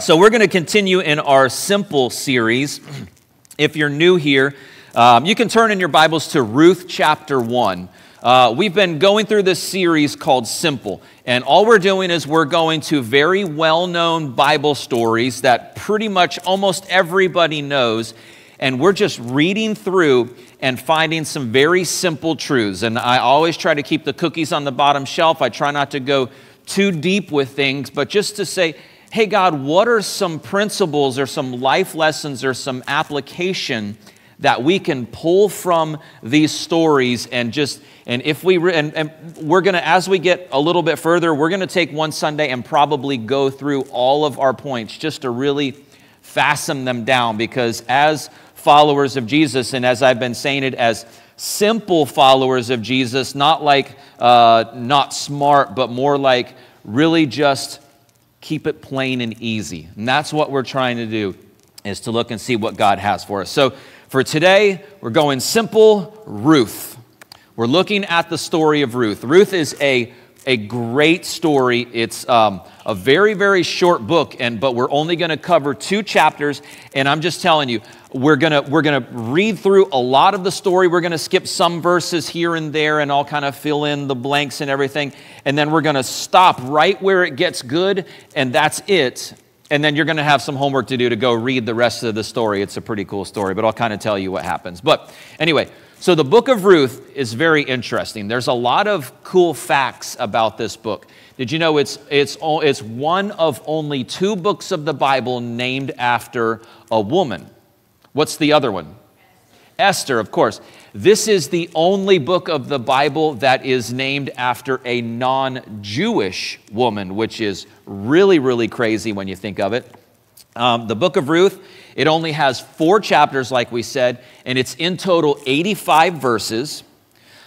So, we're going to continue in our simple series. If you're new here, um, you can turn in your Bibles to Ruth chapter 1. Uh, we've been going through this series called Simple, and all we're doing is we're going to very well known Bible stories that pretty much almost everybody knows, and we're just reading through and finding some very simple truths. And I always try to keep the cookies on the bottom shelf. I try not to go too deep with things, but just to say, hey, God, what are some principles or some life lessons or some application that we can pull from these stories and just and if we and, and we're going to as we get a little bit further we're going to take one sunday and probably go through all of our points just to really fasten them down because as followers of jesus and as i've been saying it as simple followers of jesus not like uh, not smart but more like really just keep it plain and easy. And that's what we're trying to do is to look and see what God has for us. So for today, we're going simple Ruth. We're looking at the story of Ruth. Ruth is a, a great story. It's um, a very, very short book, and, but we're only going to cover two chapters. And I'm just telling you, we're gonna we're gonna read through a lot of the story. We're gonna skip some verses here and there and i'll kind of fill in the blanks and everything. And then we're gonna stop right where it gets good and that's it. And then you're gonna have some homework to do to go read the rest of the story. It's a pretty cool story but i'll kind of tell you what happens. But anyway so the book of ruth is very interesting. There's a lot of cool facts about this book. Did you know it's, it's, it's one of only two books of the bible named after a woman What's the other one? Esther, of course. This is the only book of the Bible that is named after a non Jewish woman, which is really, really crazy when you think of it. Um, the book of Ruth, it only has four chapters, like we said, and it's in total 85 verses.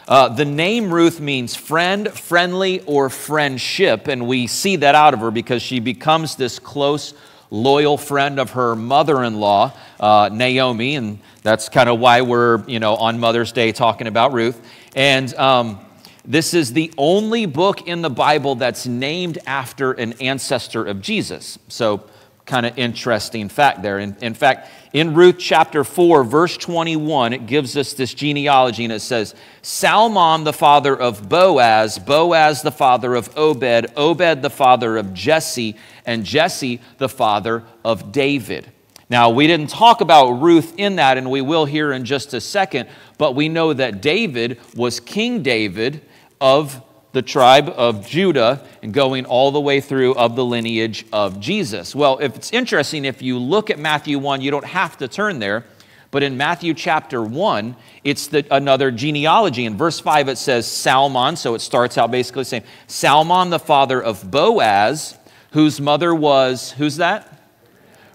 Uh, the name Ruth means friend, friendly, or friendship, and we see that out of her because she becomes this close loyal friend of her mother-in-law, uh, Naomi, and that's kind of why we're you know on Mother's Day talking about Ruth. And um, this is the only book in the Bible that's named after an ancestor of Jesus. So kind of interesting fact there. In, in fact, in Ruth chapter 4, verse 21, it gives us this genealogy and it says, Salmon, the father of Boaz, Boaz, the father of Obed, Obed, the father of Jesse, and Jesse, the father of David. Now, we didn't talk about Ruth in that, and we will here in just a second, but we know that David was King David of the tribe of Judah and going all the way through of the lineage of Jesus. Well, if it's interesting, if you look at Matthew 1, you don't have to turn there, but in Matthew chapter 1, it's the, another genealogy. In verse 5, it says Salmon, so it starts out basically saying Salmon, the father of Boaz, whose mother was, who's that?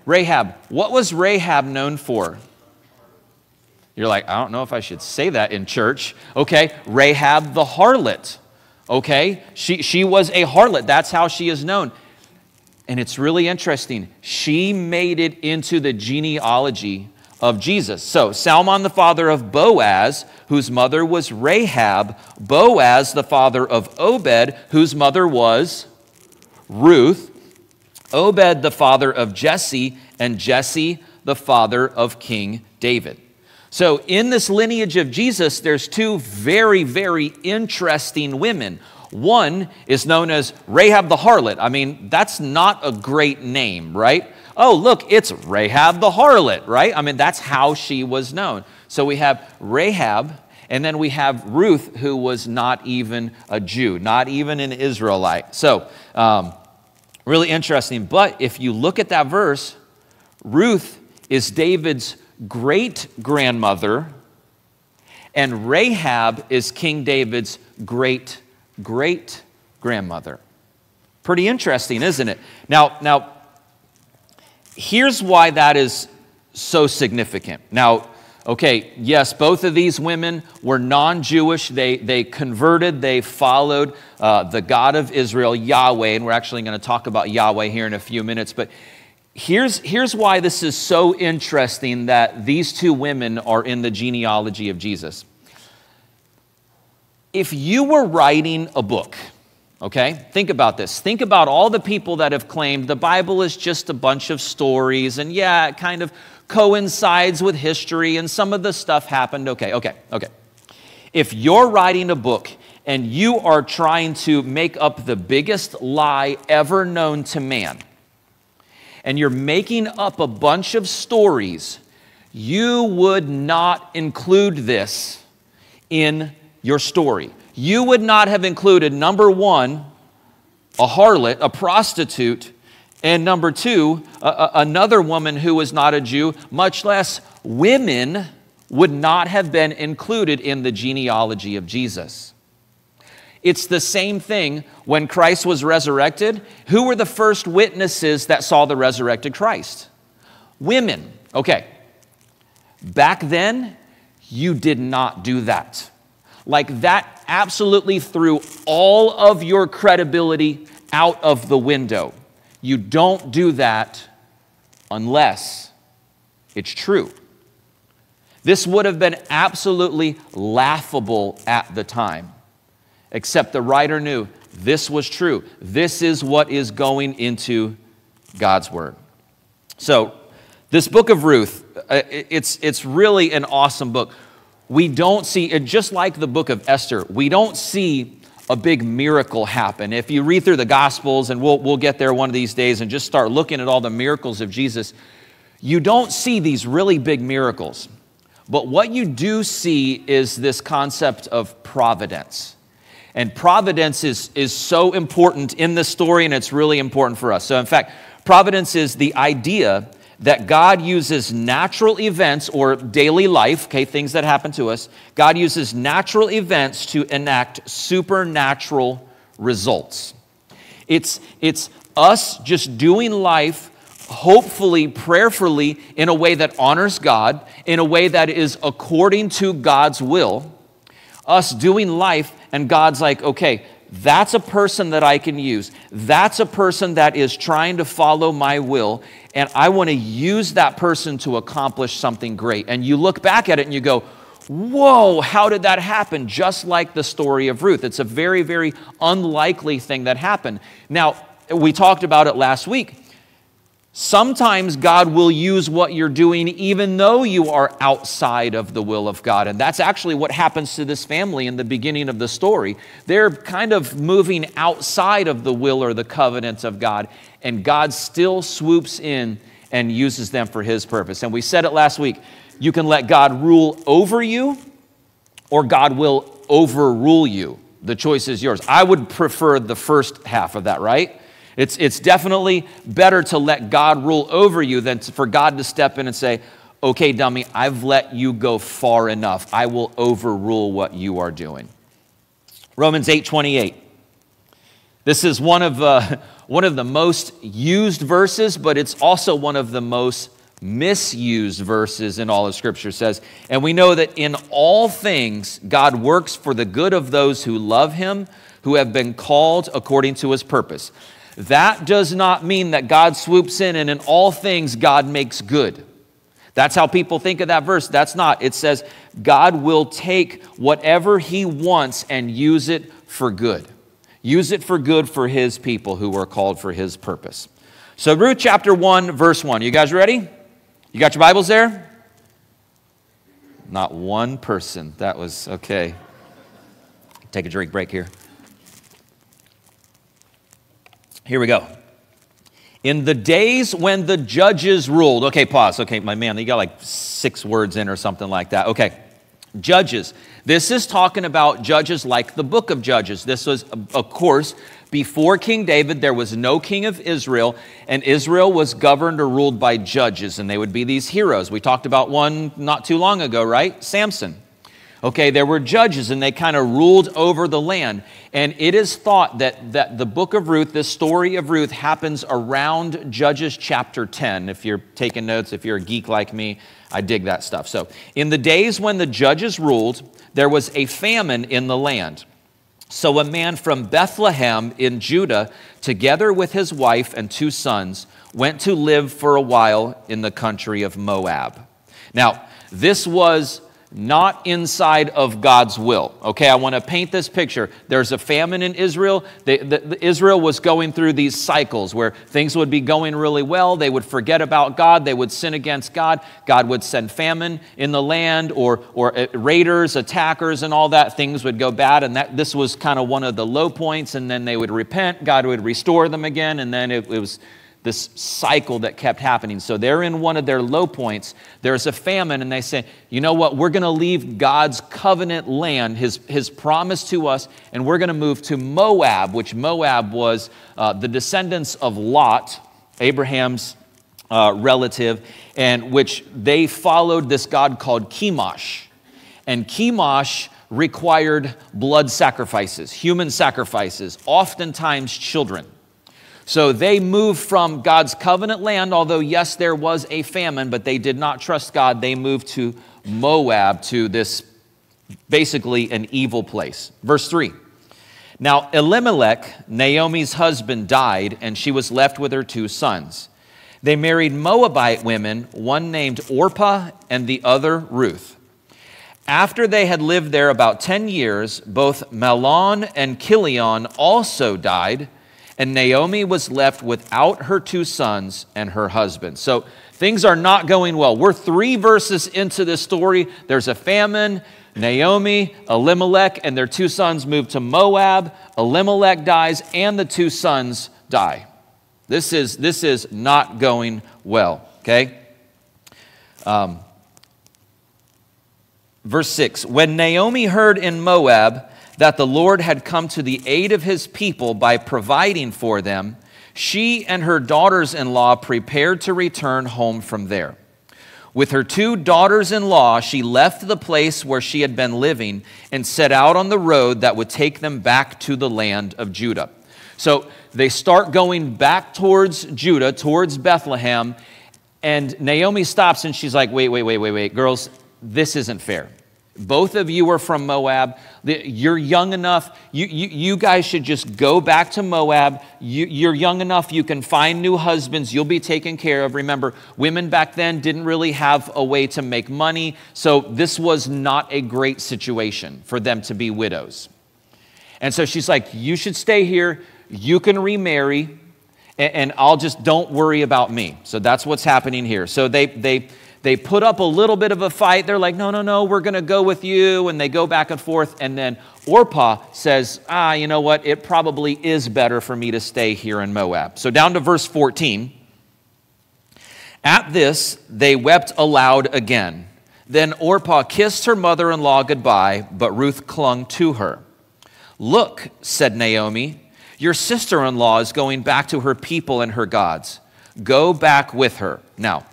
Rahab. What was Rahab known for? You're like, I don't know if I should say that in church. Okay, Rahab the harlot. Okay? She, she was a harlot. That's how she is known. And it's really interesting. She made it into the genealogy of Jesus. So, Salmon, the father of Boaz, whose mother was Rahab, Boaz, the father of Obed, whose mother was Ruth, Obed, the father of Jesse, and Jesse, the father of King David. So, in this lineage of Jesus, there's two very, very interesting women. One is known as Rahab the harlot. I mean, that's not a great name, right? Oh, look, it's Rahab the harlot, right? I mean, that's how she was known. So we have Rahab, and then we have Ruth, who was not even a Jew, not even an Israelite. So, um, really interesting. But if you look at that verse, Ruth is David's great grandmother, and Rahab is King David's great great grandmother. Pretty interesting, isn't it? Now, now, here's why that is so significant. Now, okay, yes, both of these women were non Jewish. They, they converted, they followed uh, the God of Israel, Yahweh, and we're actually going to talk about Yahweh here in a few minutes. But Here's, here's why this is so interesting that these two women are in the genealogy of Jesus. If you were writing a book, Okay? Think about this. Think about all the people that have claimed the Bible is just a bunch of stories, and yeah, it kind of coincides with history, and some of the stuff happened. Okay, okay, okay. If you're writing a book and you are trying to make up the biggest lie ever known to man, and you're making up a bunch of stories, you would not include this in your story. You would not have included, number one, a harlot, a prostitute, and number two, a, another woman who was not a Jew, much less women would not have been included in the genealogy of Jesus. It's the same thing when Christ was resurrected. Who were the first witnesses that saw the resurrected Christ? Women. Okay. Back then, you did not do that. Like that absolutely threw all of your credibility out of the window. You don't do that unless it's true. This would have been absolutely laughable at the time, except the writer knew this was true. This is what is going into God's Word. So, this book of Ruth, uh, it's, it's really an awesome book. We don't see, it just like the book of Esther, we don't see a big miracle happen. If you read through the Gospels, and we'll, we'll get there one of these days and just start looking at all the miracles of Jesus, you don't see these really big miracles. But what you do see is this concept of providence. And providence is, is so important in this story, and it's really important for us. So, in fact, providence is the idea that God uses natural events or daily life, okay, things that happen to us, God uses natural events to enact supernatural results. It's, it's us just doing life hopefully, prayerfully, in a way that honors God, in a way that is according to God's will. Us doing life, and God's like, okay, that's a person that I can use. That's a person that is trying to follow my will, and I want to use that person to accomplish something great. And you look back at it and you go, Whoa, how did that happen? Just like the story of Ruth. It's a very, very unlikely thing that happened. Now, we talked about it last week. Sometimes God will use what you're doing even though you are outside of the will of God. And that's actually what happens to this family in the beginning of the story. They're kind of moving outside of the will or the covenants of God, and God still swoops in and uses them for his purpose. And we said it last week you can let God rule over you, or God will overrule you. The choice is yours. I would prefer the first half of that, right? It's, it's definitely better to let God rule over you than to, for God to step in and say, okay, dummy, I've let you go far enough. I will overrule what you are doing. Romans 8 28. This is one of, uh, one of the most used verses, but it's also one of the most misused verses in all of Scripture says. And we know that in all things, God works for the good of those who love Him, who have been called according to His purpose. That does not mean that God swoops in and in all things God makes good. That's how people think of that verse. That's not. It says God will take whatever He wants and use it for good. Use it for good for His people who are called for His purpose. So, Ruth chapter 1, verse 1. You guys ready? You got your Bibles there? Not one person. That was okay. Take a drink break here. Here we go. In the days when the judges ruled. Okay, pause. Okay, my man, you got like six words in or something like that. Okay. Judges. This is talking about judges like the book of Judges. This was, of course, before King David, there was no king of Israel, and Israel was governed or ruled by judges, and they would be these heroes. We talked about one not too long ago, right? Samson. Okay, there were judges and they kind of ruled over the land. And it is thought that, that the book of Ruth, this story of Ruth, happens around Judges chapter 10. If you're taking notes, if you're a geek like me, I dig that stuff. So, in the days when the judges ruled, there was a famine in the land. So, a man from Bethlehem in Judah, together with his wife and two sons, went to live for a while in the country of Moab. Now, this was not inside of God's will. Okay, I want to paint this picture. There's a famine in Israel. the, the, Israel was going through these cycles where things would be going really well. They would forget about God. They would sin against God. God would send famine in the land or, or uh, raiders, attackers, and all that. Things would go bad. And that, this was kind of one of the low points. And then they would repent. God would restore them again. And then it, it was this cycle that kept happening. So they're in one of their low points. There's a famine, and they say, you know what? We're going to leave God's covenant land, his, his promise to us, and we're going to move to Moab, which Moab was uh, the descendants of Lot, Abraham's uh, relative, and which they followed this God called Chemosh. And Chemosh required blood sacrifices, human sacrifices, oftentimes children. So they moved from God's covenant land, although, yes, there was a famine, but they did not trust God. They moved to Moab, to this basically an evil place. Verse 3 Now Elimelech, Naomi's husband, died, and she was left with her two sons. They married Moabite women, one named Orpah and the other Ruth. After they had lived there about 10 years, both Mahlon and Chilion also died and Naomi was left without her two sons and her husband. So things are not going well. We're three verses into this story. There's a famine. Naomi, Elimelech, and their two sons move to Moab. Elimelech dies, and the two sons die. This is, this is not going well, okay? Um, verse 6 When Naomi heard in Moab that the Lord had come to the aid of his people by providing for them, she and her daughters in law prepared to return home from there. With her two daughters in law, she left the place where she had been living and set out on the road that would take them back to the land of Judah. So they start going back towards Judah, towards Bethlehem, and Naomi stops and she's like, Wait, wait, wait, wait, wait, girls, this isn't fair. Both of you are from Moab. You're young enough. You, you, you guys should just go back to Moab. You, you're young enough. You can find new husbands. You'll be taken care of. Remember, women back then didn't really have a way to make money. So this was not a great situation for them to be widows. And so she's like, You should stay here. You can remarry. And, and I'll just don't worry about me. So that's what's happening here. So they, they, they put up a little bit of a fight. They're like, no, no, no, we're going to go with you. And they go back and forth. And then Orpah says, ah, you know what? It probably is better for me to stay here in Moab. So down to verse 14. At this, they wept aloud again. Then Orpah kissed her mother in law goodbye, but Ruth clung to her. Look, said Naomi, your sister in law is going back to her people and her gods. Go back with her. Now,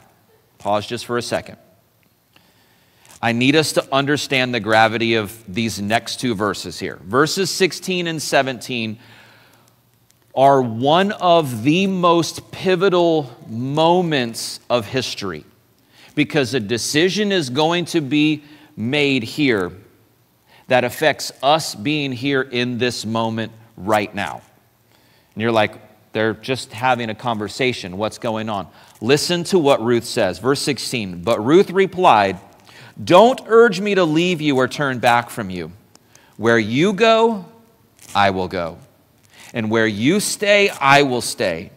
Pause just for a second. I need us to understand the gravity of these next two verses here. Verses 16 and 17 are one of the most pivotal moments of history because a decision is going to be made here that affects us being here in this moment right now. And you're like, they're just having a conversation. What's going on? Listen to what Ruth says. Verse 16. But Ruth replied, Don't urge me to leave you or turn back from you. Where you go, I will go. And where you stay, I will stay.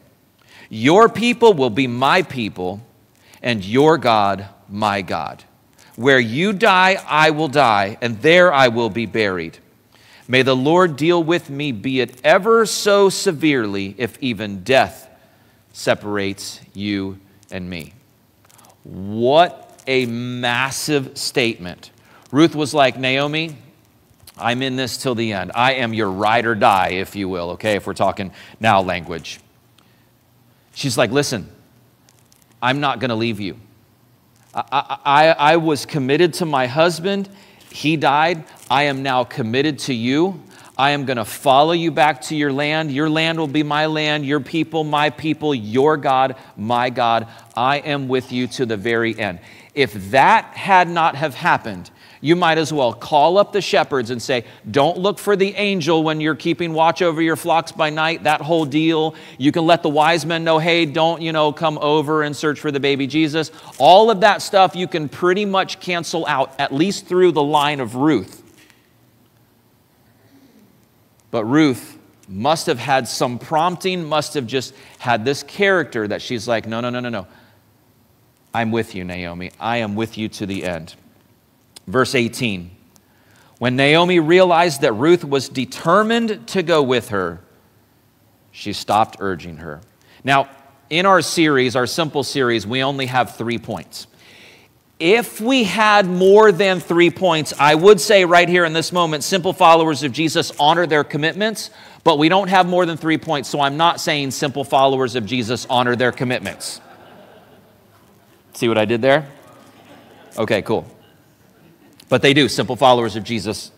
Your people will be my people, and your God, my God. Where you die, I will die, and there I will be buried. May the Lord deal with me, be it ever so severely, if even death separates you and me. What a massive statement. Ruth was like, Naomi, I'm in this till the end. I am your ride or die, if you will, okay, if we're talking now language. She's like, listen, I'm not going to leave you. I, I, I was committed to my husband. He died. I am now committed to you. I am going to follow you back to your land. Your land will be my land, your people, my people, your God, my God. I am with you to the very end. If that had not have happened, you might as well call up the shepherds and say, Don't look for the angel when you're keeping watch over your flocks by night, that whole deal. You can let the wise men know, Hey, don't, you know, come over and search for the baby Jesus. All of that stuff you can pretty much cancel out, at least through the line of Ruth. But Ruth must have had some prompting, must have just had this character that she's like, No, no, no, no, no. I'm with you, Naomi. I am with you to the end. Verse 18 When Naomi realized that Ruth was determined to go with her, she stopped urging her. Now, in our series, our simple series, we only have three points. If we had more than three points, I would say right here in this moment, simple followers of Jesus honor their commitments, but we don't have more than three points, so I'm not saying simple followers of Jesus honor their commitments. See what I did there? Okay, cool. But they do. Simple followers of Jesus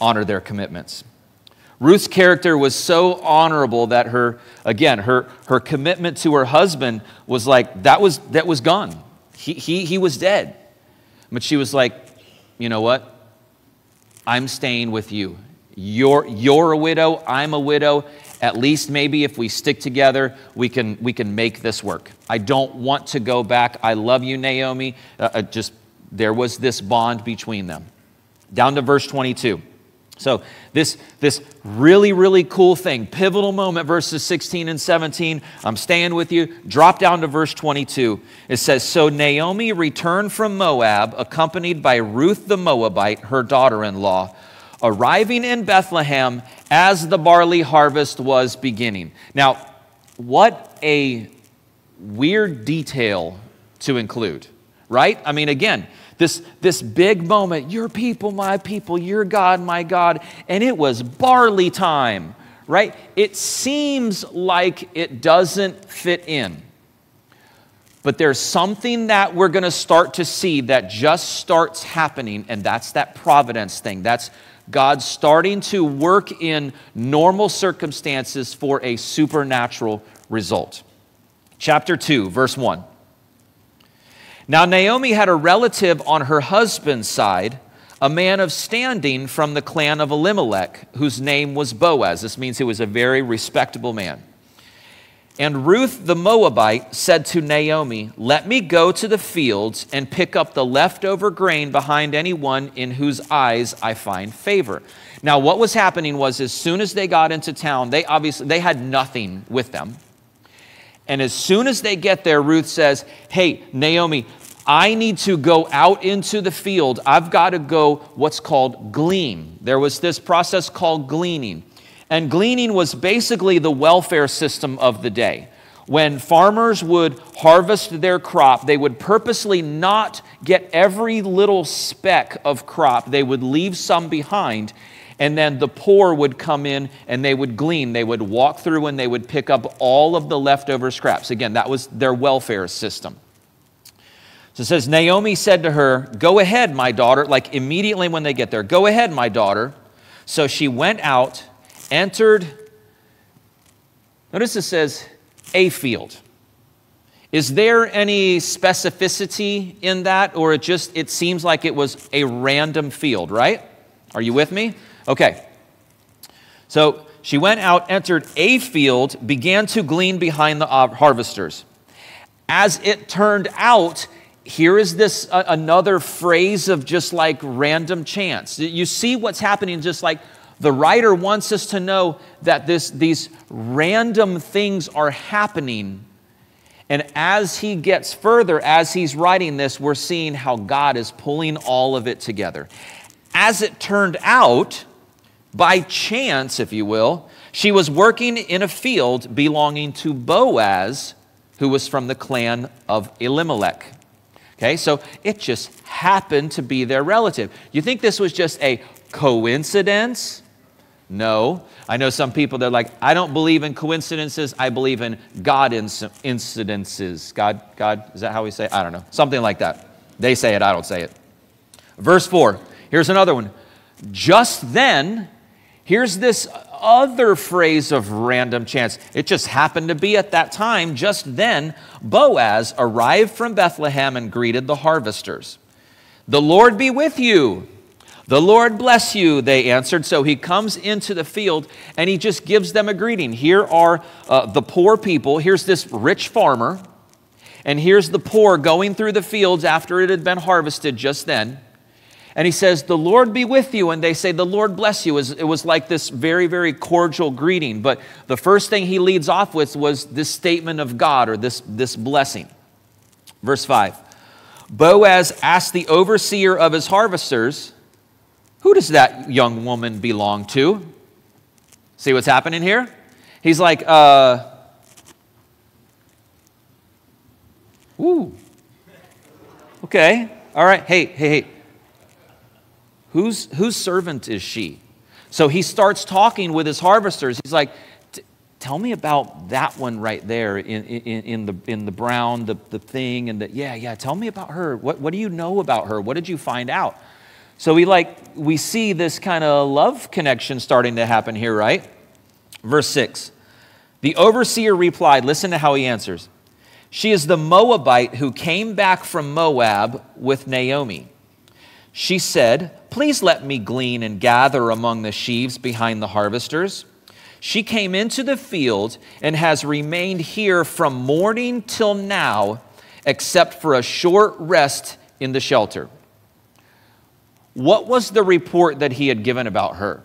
honor their commitments. Ruth's character was so honorable that her, again, her, her commitment to her husband was like, that was, that was gone. He, he, he was dead. But she was like, you know what? I'm staying with you. You're, you're a widow, I'm a widow. At least maybe if we stick together, we can, we can make this work. I don't want to go back. I love you, Naomi. Uh, uh just there was this bond between them. Down to verse 22. So, this, this really, really cool thing, pivotal moment, verses 16 and 17. I'm staying with you. Drop down to verse 22. It says So Naomi returned from Moab, accompanied by Ruth the Moabite, her daughter in law, arriving in Bethlehem as the barley harvest was beginning. Now, what a weird detail to include, right? I mean, again, this, this big moment, your people, my people, your God, my God, and it was barley time, right? It seems like it doesn't fit in. But there's something that we're going to start to see that just starts happening, and that's that providence thing. That's God starting to work in normal circumstances for a supernatural result. Chapter 2, verse 1. Now, Naomi had a relative on her husband's side, a man of standing from the clan of Elimelech, whose name was Boaz. This means he was a very respectable man. And Ruth the Moabite said to Naomi, Let me go to the fields and pick up the leftover grain behind anyone in whose eyes I find favor. Now, what was happening was as soon as they got into town, they obviously they had nothing with them. And as soon as they get there, Ruth says, Hey, Naomi, I need to go out into the field. I've got to go what's called glean. There was this process called gleaning. And gleaning was basically the welfare system of the day. When farmers would harvest their crop, they would purposely not get every little speck of crop, they would leave some behind. And then the poor would come in and they would glean. They would walk through and they would pick up all of the leftover scraps. Again, that was their welfare system. So it says, Naomi said to her, Go ahead, my daughter. Like immediately when they get there, Go ahead, my daughter. So she went out, entered, notice it says, a field. Is there any specificity in that, or it just it seems like it was a random field, right? Are you with me? Okay. So she went out, entered a field, began to glean behind the harvesters. As it turned out, here is this uh, another phrase of just like random chance. You see what's happening, just like the writer wants us to know that this, these random things are happening. And as he gets further, as he's writing this, we're seeing how God is pulling all of it together. As it turned out, by chance, if you will, she was working in a field belonging to Boaz, who was from the clan of Elimelech. Okay, so it just happened to be their relative. You think this was just a coincidence? No. I know some people, they're like, I don't believe in coincidences. I believe in God incidences. God, God, is that how we say it? I don't know. Something like that. They say it, I don't say it. Verse 4, here's another one. Just then, here's this other phrase of random chance. It just happened to be at that time, just then, Boaz arrived from Bethlehem and greeted the harvesters. The Lord be with you, The Lord bless you, they answered. So he comes into the field and he just gives them a greeting. Here are uh, the poor people. Here's this rich farmer. And here's the poor going through the fields after it had been harvested just then. And he says, The Lord be with you. And they say, The Lord bless you. It was like this very, very cordial greeting. But the first thing he leads off with was this statement of God or this, this blessing. Verse 5 Boaz asked the overseer of his harvesters, who does that young woman belong to? See what's happening here? He's like, uh, ooh, okay, all right, hey, hey, hey. Whose, servant is she? So he starts talking with his harvesters. He's like, tell me about that one right there in, in, in, the, in the brown, the, the thing, and the, yeah, yeah, tell me about her. What, what do you know about her? What did you find out? So we like we see this kind of love connection starting to happen here, right? Verse 6. The overseer replied, listen to how he answers. She is the Moabite who came back from Moab with Naomi. She said, Please let me glean and gather among the sheaves behind the harvesters. She came into the field and has remained here from morning till now, except for a short rest in the shelter. What was the report that he had given about her?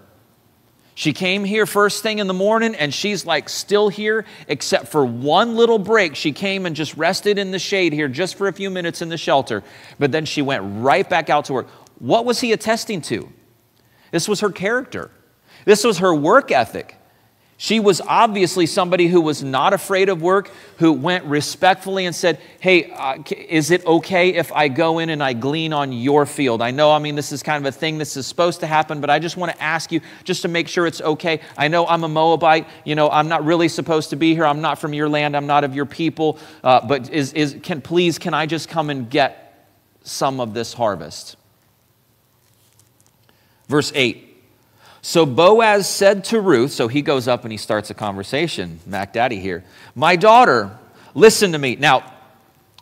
She came here first thing in the morning and she's like still here, except for one little break. She came and just rested in the shade here just for a few minutes in the shelter, but then she went right back out to work. What was he attesting to? This was her character, this was her work ethic. She was obviously somebody who was not afraid of work, who went respectfully and said, Hey, uh, is it okay if I go in and I glean on your field? I know, I mean, this is kind of a thing, this is supposed to happen, but I just want to ask you just to make sure it's okay. I know I'm a Moabite, you know, I'm not really supposed to be here. I'm not from your land, I'm not of your people, uh, but is, is, can, please, can I just come and get some of this harvest? Verse 8. So Boaz said to Ruth, so he goes up and he starts a conversation, Mac Daddy here. My daughter, listen to me. Now,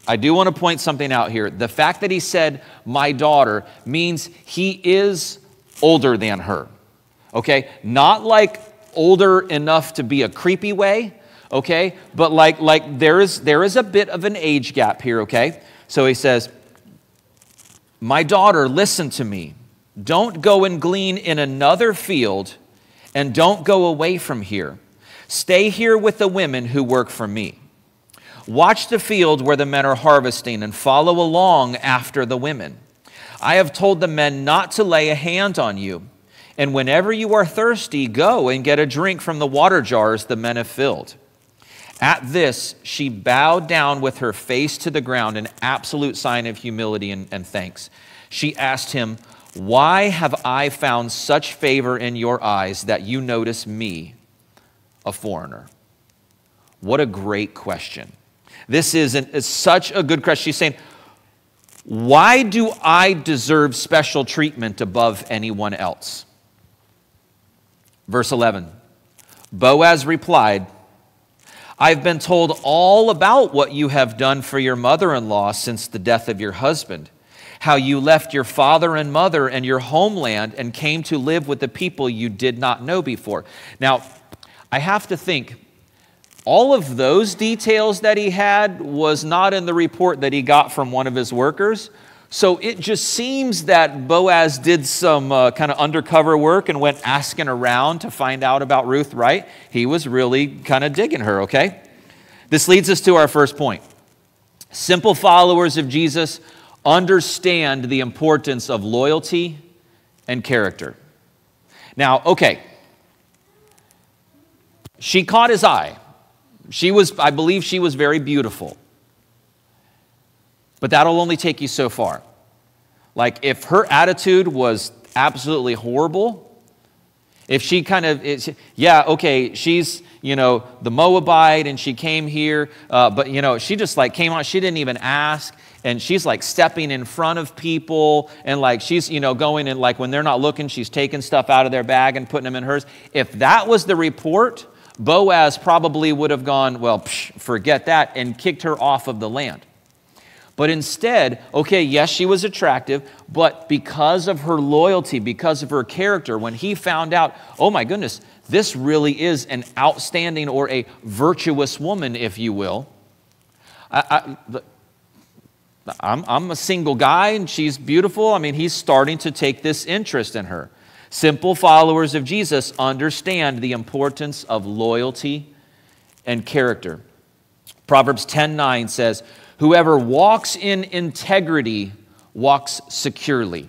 I do want to point something out here. The fact that he said, my daughter, means he is older than her. Okay? Not like older enough to be a creepy way, okay? But like, like there, is, there is a bit of an age gap here, okay? So he says, My daughter, listen to me. Don't go and glean in another field, and don't go away from here. Stay here with the women who work for me. Watch the field where the men are harvesting and follow along after the women. I have told the men not to lay a hand on you. And whenever you are thirsty, go and get a drink from the water jars the men have filled. At this, she bowed down with her face to the ground, an absolute sign of humility and, and thanks. She asked him, why have I found such favor in your eyes that you notice me, a foreigner? What a great question. This is, an, is such a good question. She's saying, Why do I deserve special treatment above anyone else? Verse 11 Boaz replied, I've been told all about what you have done for your mother in law since the death of your husband how you left your father and mother and your homeland and came to live with the people you did not know before. Now, I have to think, all of those details that he had was not in the report that he got from one of his workers. So it just seems that Boaz did some uh, kind of undercover work and went asking around to find out about Ruth, right? He was really kind of digging her, okay? This leads us to our first point. Simple followers of Jesus understand the importance of loyalty and character. Now, okay, she caught his eye. She was, I believe she was very beautiful. But that'll only take you so far. Like, if her attitude was absolutely horrible, if she kind of, yeah, okay, she's, you know, the Moabite and she came here, uh, but, you know, she just like came on, she didn't even ask and she's like stepping in front of people and like she's you know going and like when they're not looking she's taking stuff out of their bag and putting them in hers if that was the report boaz probably would have gone well psh, forget that and kicked her off of the land But instead, okay, yes, she was attractive, but because of her loyalty, because of her character, when he found out, oh my goodness, this really is an outstanding or a virtuous woman, if you will. I, am I'm a single guy and she's beautiful. I mean, he's starting to take this interest in her. Simple followers of Jesus understand the importance of loyalty and character. Proverbs 10:9 says, "Whoever walks in integrity walks securely."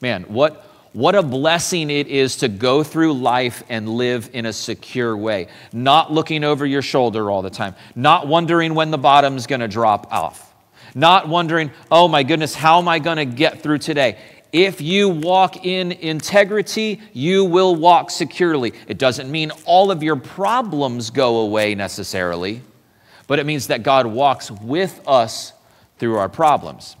Man, what what a blessing it is to go through life and live in a secure way, not looking over your shoulder all the time, not wondering when the bottom's going to drop off, not wondering, "Oh my goodness, how am I going to get through today?" If you walk in integrity, you will walk securely. It doesn't mean all of your problems go away necessarily, but it means that God walks with us through our problems.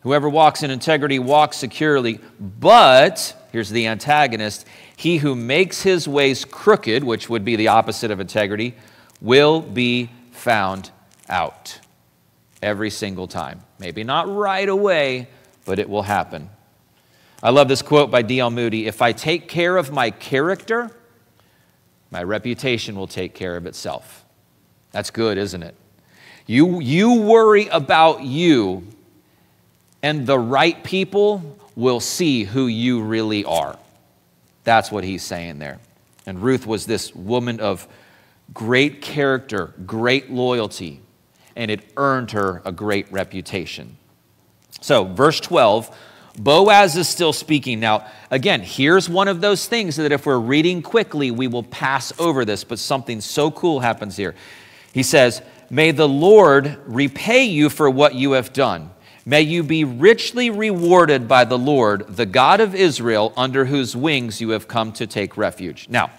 Whoever walks in integrity walks securely, but, here's the antagonist, he who makes his ways crooked, which would be the opposite of integrity, will be found out every single time. Maybe not right away, but it will happen. I love this quote by D.L. Moody If I take care of my character, my reputation will take care of itself. That's good, isn't it? You, you worry about you, and the right people will see who you really are. That's what he's saying there. And Ruth was this woman of great character, great loyalty, and it earned her a great reputation. So, verse 12, Boaz is still speaking. Now, again, here's one of those things that if we're reading quickly, we will pass over this, but something so cool happens here. He says, May the Lord repay you for what you have done. May you be richly rewarded by the Lord, the God of Israel, under whose wings you have come to take refuge. Now,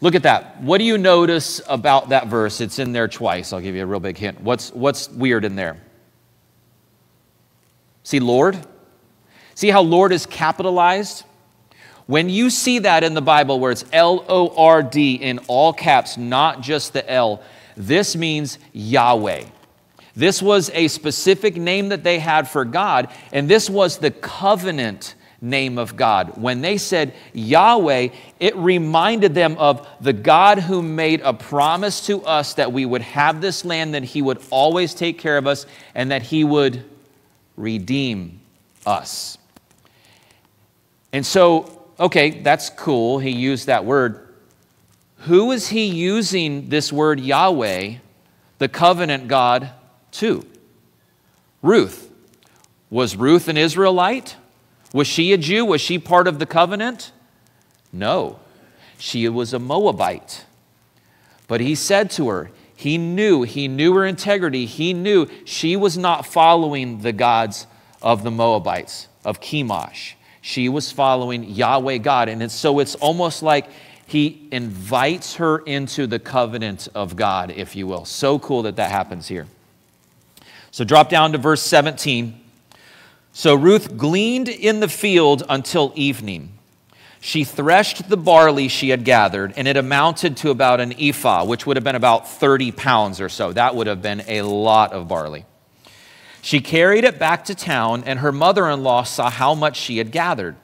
look at that. What do you notice about that verse? It's in there twice. I'll give you a real big hint. What's, what's weird in there? See Lord? See how Lord is capitalized? When you see that in the Bible where it's L O R D in all caps, not just the L, this means Yahweh. This was a specific name that they had for God, and this was the covenant name of God. When they said Yahweh, it reminded them of the God who made a promise to us that we would have this land, that He would always take care of us, and that He would redeem us. And so, okay, that's cool. He used that word. Who is he using this word Yahweh, the covenant God, to? Ruth. Was Ruth an Israelite? Was she a Jew? Was she part of the covenant? No. She was a Moabite. But he said to her, he knew, he knew her integrity. He knew she was not following the gods of the Moabites, of Chemosh. She was following Yahweh God. And it's, so it's almost like he invites her into the covenant of God, if you will. So cool that that happens here. So drop down to verse 17. So Ruth gleaned in the field until evening. She threshed the barley she had gathered, and it amounted to about an ephah, which would have been about 30 pounds or so. That would have been a lot of barley. She carried it back to town, and her mother in law saw how much she had gathered.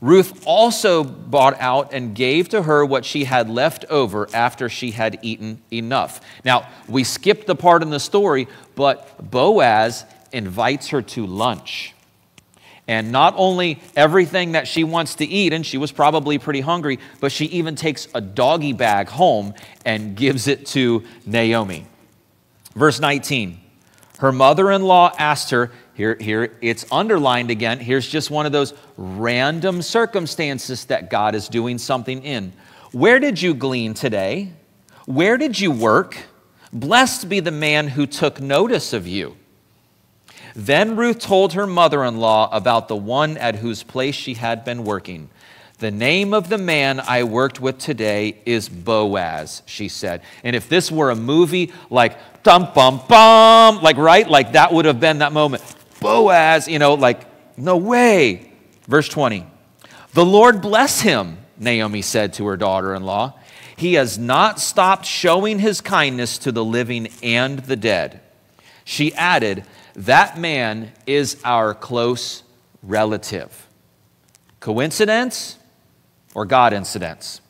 Ruth also bought out and gave to her what she had left over after she had eaten enough. Now, we skipped the part in the story, but Boaz invites her to lunch. And not only everything that she wants to eat, and she was probably pretty hungry, but she even takes a doggy bag home and gives it to Naomi. Verse 19 Her mother in law asked her, here, here it's underlined again. Here's just one of those random circumstances that God is doing something in. Where did you glean today? Where did you work? Blessed be the man who took notice of you. Then Ruth told her mother in law about the one at whose place she had been working. The name of the man I worked with today is Boaz, she said. And if this were a movie like dum bum bum, like right, like that would have been that moment. Boaz, you know, like no way. Verse 20. The Lord bless him, Naomi said to her daughter in law. He has not stopped showing his kindness to the living and the dead. She added, That man is our close relative. Coincidence or God incidence?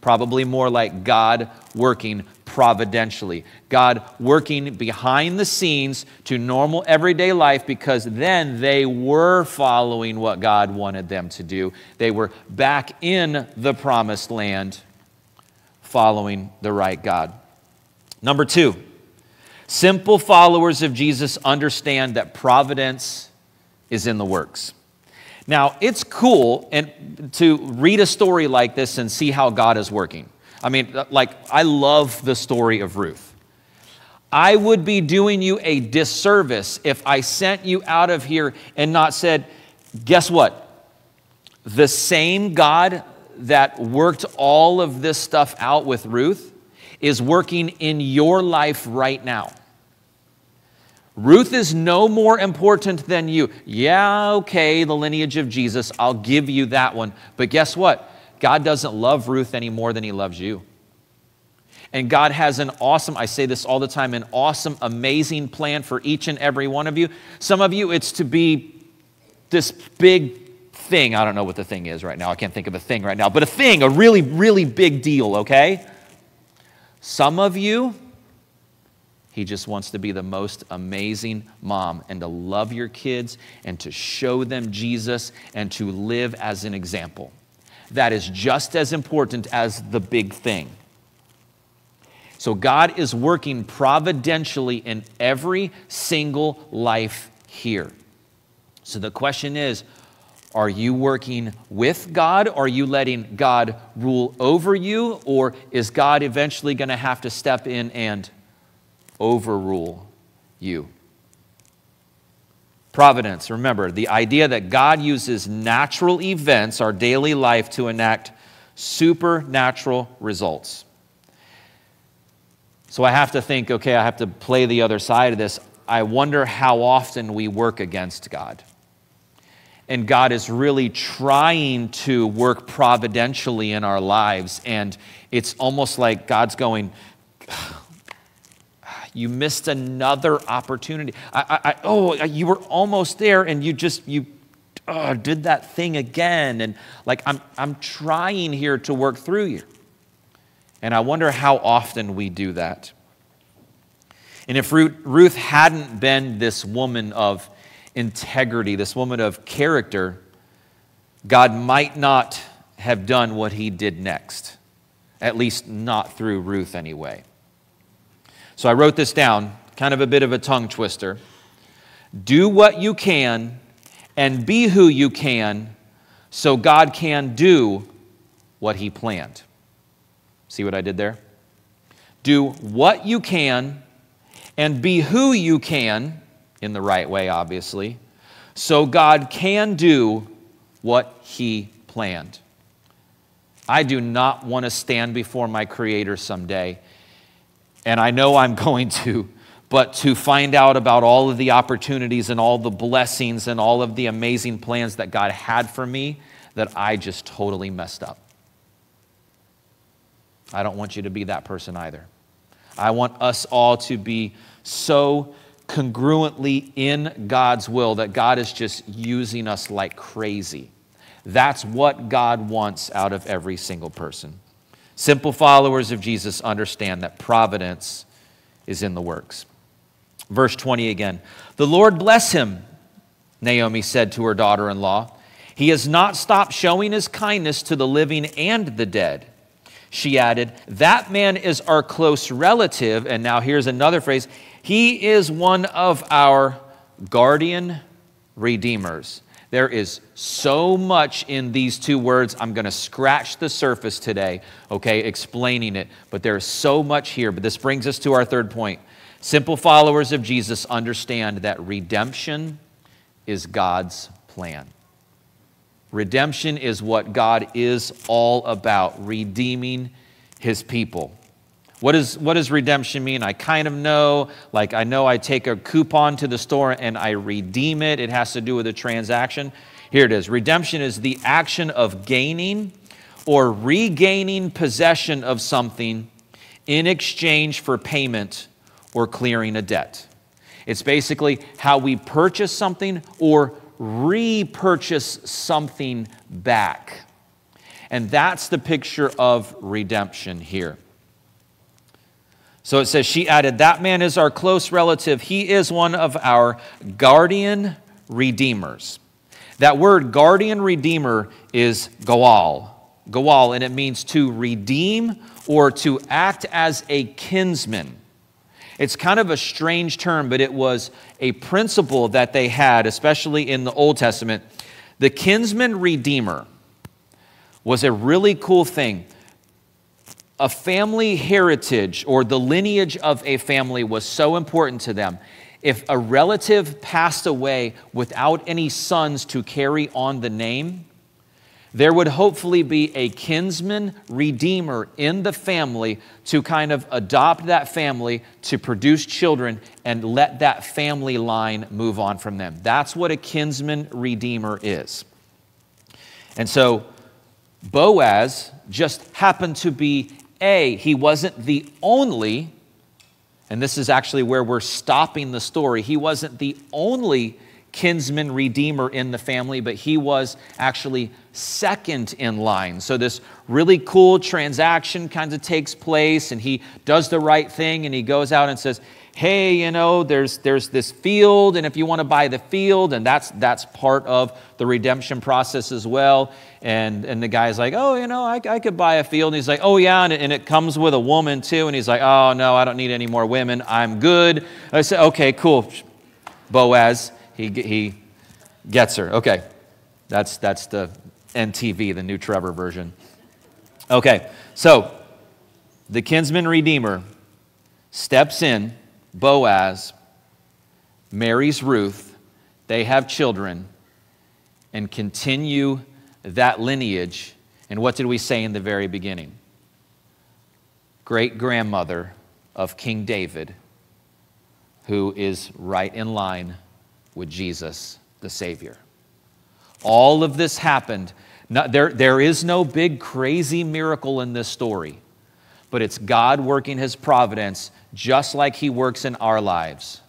Probably more like God working providentially, God working behind the scenes to normal everyday life because then they were following what God wanted them to do. They were back in the promised land following the right God. Number two, simple followers of Jesus understand that providence is in the works. Now, it's cool and to read a story like this and see how God is working. I mean, like, I love the story of Ruth. I would be doing you a disservice if I sent you out of here and not said, guess what? The same God that worked all of this stuff out with Ruth is working in your life right now. Ruth is no more important than you. Yeah, okay, the lineage of Jesus, I'll give you that one. But guess what? God doesn't love Ruth any more than he loves you. And God has an awesome, I say this all the time, an awesome, amazing plan for each and every one of you. Some of you, it's to be this big thing. I don't know what the thing is right now. I can't think of a thing right now, but a thing, a really, really big deal, okay? Some of you, he just wants to be the most amazing mom and to love your kids and to show them Jesus and to live as an example. That is just as important as the big thing. So God is working providentially in every single life here. So the question is, are you working with God? Are you letting God rule over you? Or is God eventually going to have to step in and overrule you. Providence, remember, the idea that God uses natural events, our daily life, to enact supernatural results. So I have to think, okay, I have to play the other side of this. I wonder how often we work against God. And God is really trying to work providentially in our lives. And it's almost like God's going, you missed another opportunity. I, I, I, oh, you were almost there and you just, you oh, did that thing again. And like, I'm, I'm trying here to work through you. And I wonder how often we do that. And if Ruth hadn't been this woman of integrity, this woman of character, God might not have done what he did next, at least not through Ruth anyway. So I wrote this down, kind of a bit of a tongue twister. Do what you can and be who you can so God can do what He planned. See what I did there? Do what you can and be who you can, in the right way, obviously, so God can do what He planned. I do not want to stand before my Creator someday and I know I'm going to, but to find out about all of the opportunities and all the blessings and all of the amazing plans that God had for me that I just totally messed up. I don't want you to be that person either. I want us all to be so congruently in God's will that God is just using us like crazy. That's what God wants out of every single person. Simple followers of Jesus understand that providence is in the works. Verse 20 again. The Lord bless him, Naomi said to her daughter in law. He has not stopped showing his kindness to the living and the dead. She added, That man is our close relative. And now here's another phrase He is one of our guardian redeemers. There is so much in these two words. I'm going to scratch the surface today, okay, explaining it. But there's so much here. But this brings us to our third point. Simple followers of Jesus understand that redemption is God's plan. Redemption is what God is all about, redeeming his people. What, is, what does redemption mean? I kind of know. Like, I know I take a coupon to the store and I redeem it. It has to do with a transaction. Here it is Redemption is the action of gaining or regaining possession of something in exchange for payment or clearing a debt. It's basically how we purchase something or repurchase something back. And that's the picture of redemption here. So it says, She added, That man is our close relative. He is one of our guardian redeemers. That word guardian redeemer is go'el. Go'el, and it means to redeem or to act as a kinsman. It's kind of a strange term, but it was a principle that they had, especially in the Old Testament. The kinsman redeemer was a really cool thing. A family heritage or the lineage of a family was so important to them. If a relative passed away without any sons to carry on the name, there would hopefully be a kinsman redeemer in the family to kind of adopt that family to produce children and let that family line move on from them. That's what a kinsman redeemer is. And so Boaz just happened to be A, he wasn't the only, and this is actually where we're stopping the story, he wasn't the only kinsman redeemer in the family, but he was actually second in line. So this really cool transaction kind of takes place, and he does the right thing, and he goes out and says, hey, you know, there's, there's this field, and if you want to buy the field, and that's, that's part of the redemption process as well. And, and the guy's like, oh, you know, I, I could buy a field. And he's like, oh, yeah, and it, and it comes with a woman too. And he's like, oh, no, I don't need any more women. I'm good. I said, okay, cool. Boaz, he, he gets her. Okay, that's, that's the NTV, the new Trevor version. Okay, so the kinsman redeemer steps in Boaz marries Ruth, they have children, and continue that lineage. And what did we say in the very beginning? Great grandmother of King David, who is right in line with Jesus, the Savior. All of this happened. There, there is no big, crazy miracle in this story, but it's God working His providence just like He works in our lives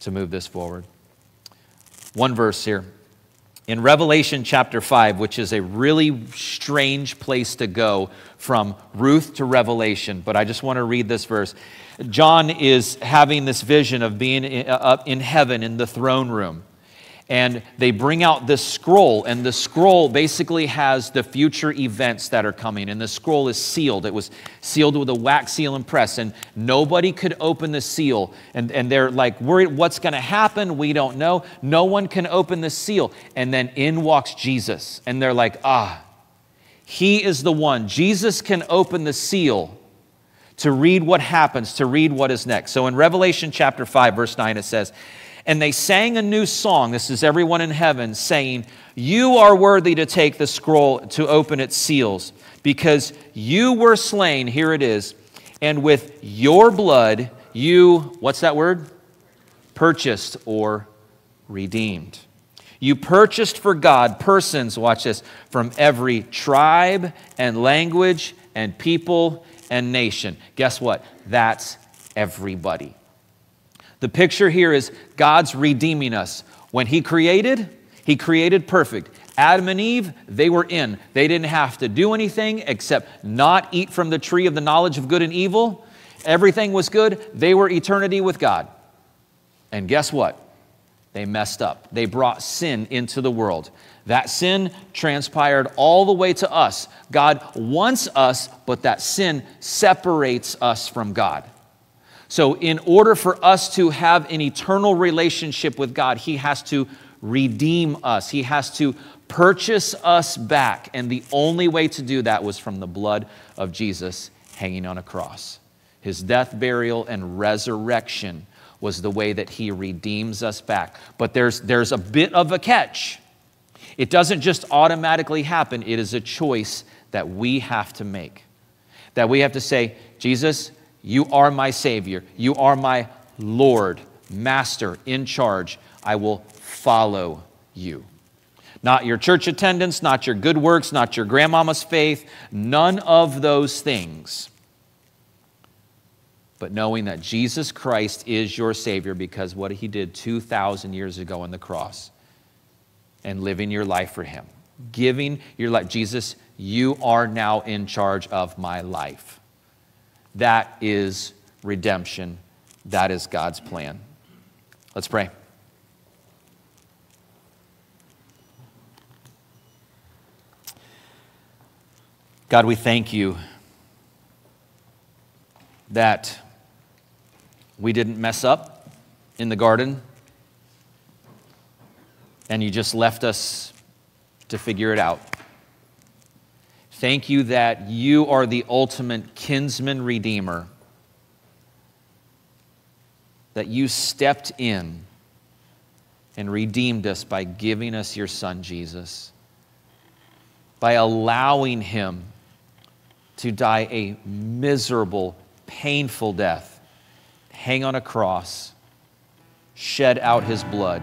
to move this forward. One verse here. In Revelation chapter 5, which is a really strange place to go from Ruth to Revelation, but I just want to read this verse. John is having this vision of being uh, up in heaven in the throne room and they bring out this scroll, and the scroll basically has the future events that are coming. And the scroll is sealed. It was sealed with a wax seal and press, and nobody could open the seal. And, and they're like, worried, what's going to happen? We don't know. No one can open the seal. And then in walks Jesus, and they're like, ah, he is the one. Jesus can open the seal to read what happens, to read what is next. So in Revelation chapter 5, verse 9, it says, and they sang a new song. This is everyone in heaven saying, You are worthy to take the scroll to open its seals, because you were slain. Here it is. And with your blood, you, what's that word? Purchased or redeemed. You purchased for God persons, watch this, from every tribe and language and people and nation. Guess what? That's everybody. The picture here is God's redeeming us. When He created, He created perfect. Adam and Eve, they were in. They didn't have to do anything except not eat from the tree of the knowledge of good and evil. Everything was good. They were eternity with God. And guess what? They messed up. They brought sin into the world. That sin transpired all the way to us. God wants us, but that sin separates us from God. So, in order for us to have an eternal relationship with God, He has to redeem us, He has to purchase us back. And the only way to do that was from the blood of Jesus hanging on a cross. His death, burial, and resurrection was the way that He redeems us back. But there's, there's a bit of a catch. It doesn't just automatically happen, it is a choice that we have to make. That we have to say, Jesus, you are my Savior. You are my Lord, Master, in charge. I will follow you. Not your church attendance, not your good works, not your grandmama's faith, none of those things. but knowing that Jesus Christ is your Savior because what He did 2,000 years ago on the cross and living your life for Him. Giving your life. Jesus, you are now in charge of my life. That is redemption. That is God's plan. Let's pray. God, we thank you that we didn't mess up in the garden and you just left us to figure it out. Thank you that you are the ultimate kinsman redeemer, that you stepped in and redeemed us by giving us your son, Jesus, by allowing him to die a miserable, painful death, hang on a cross, shed out his blood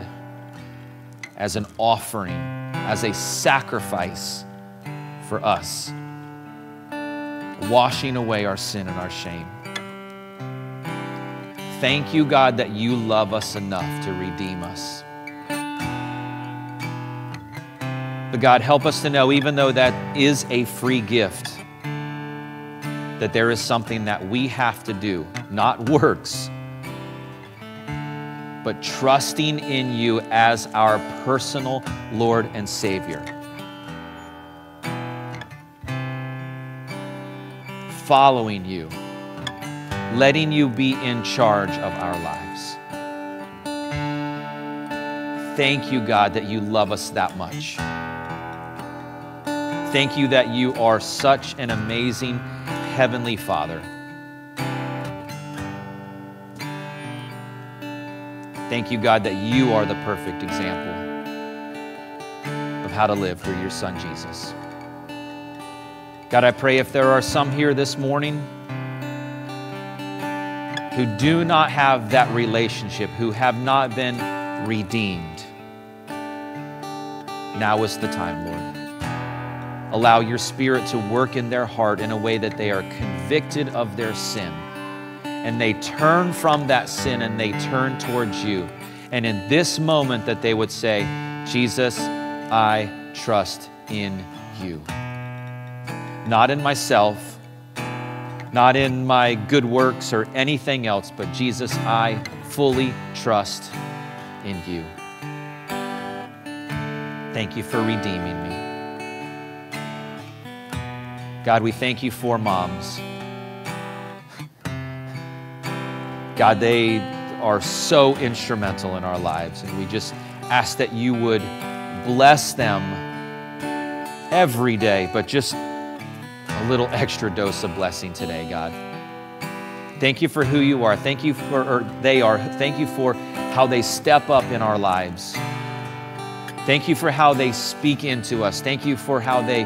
as an offering, as a sacrifice for us, washing away our sin and our shame. Thank you, God, that you love us enough to redeem us. But God, help us to know, even though that is a free gift, that there is something that we have to do, not works, but trusting in you as our personal Lord and Savior. Following you, letting you be in charge of our lives. Thank you, God, that you love us that much. Thank you that you are such an amazing Heavenly Father. Thank you, God, that you are the perfect example of how to live through your Son, Jesus. God, I pray if there are some here this morning who do not have that relationship, who have not been redeemed, now is the time, Lord allow your spirit to work in their heart in a way that they are convicted of their sin and they turn from that sin and they turn towards you. And in this moment, that they would say, Jesus, I trust in you. Not in myself, not in my good works or anything else, but Jesus, I fully trust in you. Thank you for redeeming me. God, we thank you for moms. God, they are so instrumental in our lives, and we just ask that you would bless them every day, but just a little extra dose of blessing today, God. Thank you for who you are. Thank you for, or they are. Thank you for how they step up in our lives. Thank you for how they speak into us. Thank you for how they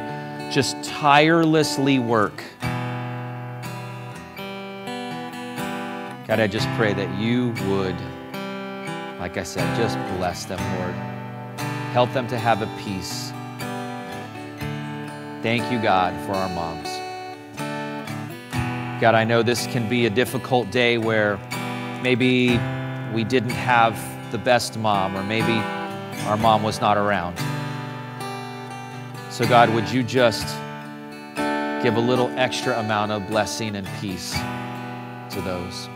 just tirelessly work. God, I just pray that you would, like I said, just bless them, Lord. Help them to have a peace. Thank you, God, for our moms. God, I know this can be a difficult day where maybe we didn't have the best mom, or maybe our mom was not around. So, God, would you just give a little extra amount of blessing and peace to those?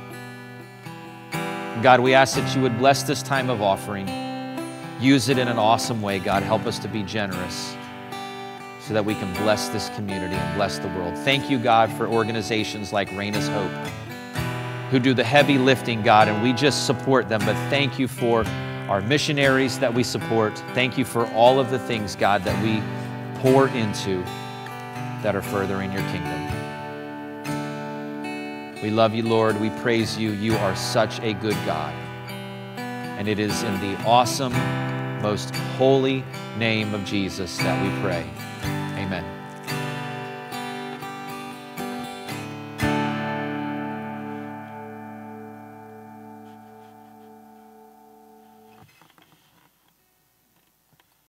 God, we ask that you would bless this time of offering. Use it in an awesome way, God. Help us to be generous so that we can bless this community and bless the world. Thank you, God, for organizations like Rain is Hope who do the heavy lifting, God, and we just support them. But thank you for our missionaries that we support. Thank you for all of the things, God, that we pour into that are furthering your kingdom. We love you, Lord. We praise you. You are such a good God. And it is in the awesome, most holy name of Jesus that we pray.